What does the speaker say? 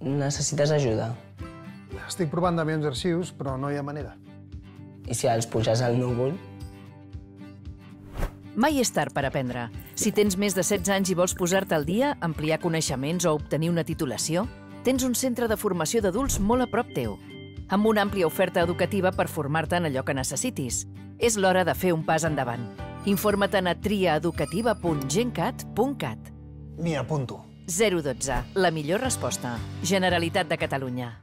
Necessites ajuda. Estic provant d'enviar uns arxius, però no hi ha manera. I si els puges al núvol? Mai és tard per aprendre. Si tens més de 16 anys i vols posar-te al dia, ampliar coneixements o obtenir una titulació, tens un centre de formació d'adults molt a prop teu, amb una àmplia oferta educativa per formar-te en allò que necessitis. És l'hora de fer un pas endavant. Informa't a triaeducativa.gencat.cat. M'hi apunto. 012. La millor resposta. Generalitat de Catalunya.